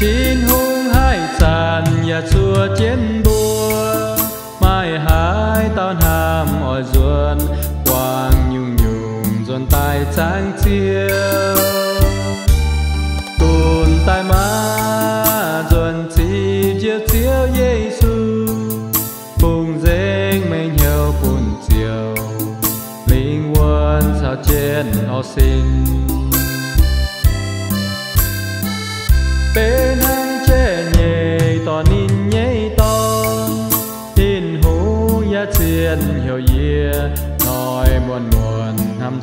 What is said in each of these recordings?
chín hung hai sàn nhà chùa chiến bùa mai hai tan hàm ở ruộng quang nhung nhung ruộng tài sáng chiều cồn tai má ruộng chi chiều chiều Giêsu phùng dênh mình nhiều buồn chiều. Linh quân sao trên họ sinh?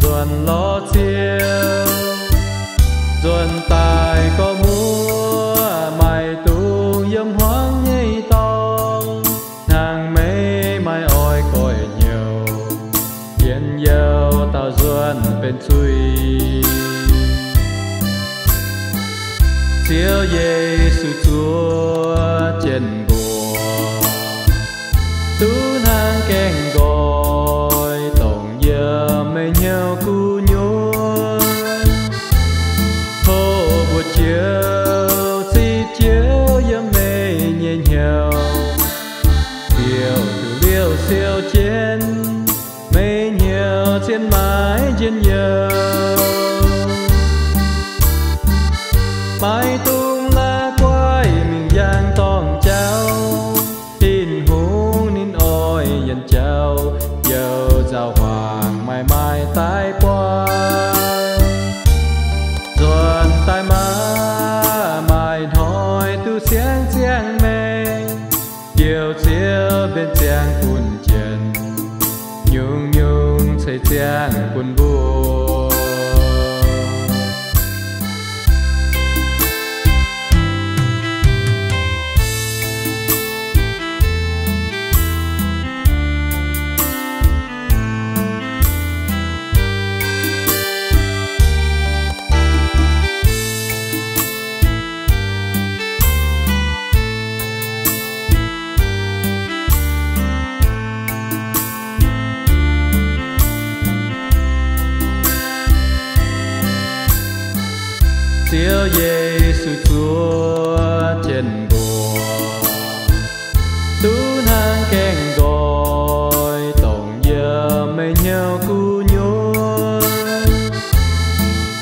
Buồn lo chiêu duân tài có múa mày tu yếm hoang nhảy to hàng mấy mai oi coi nhiều yên yêu tao duân bên chui. Chúa Giêsu Chúa trên bùa, tu nang keng gọi chiều si chiếu yếm mê nhẹ nhau. Điều từ liêu siêu trên, mê nhiều trên mái trên nhau. Mái tung Giêsu Chúa trên bùa Tú nang khen gọi tổng giờ mây nhau cu nhối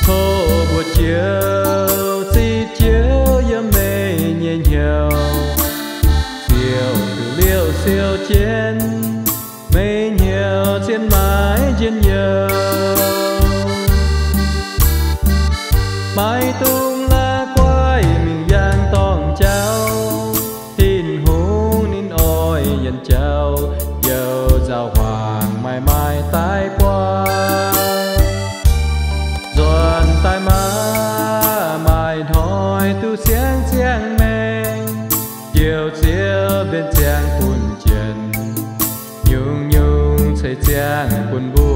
Khô bùa chiều si chiều giờ mây nhẹ nhau Siêu từ siêu trên mây nhau trên mái trên nhau Mai tu phía bên trang buồn trần nhung nhung thấy trang buồn buồn.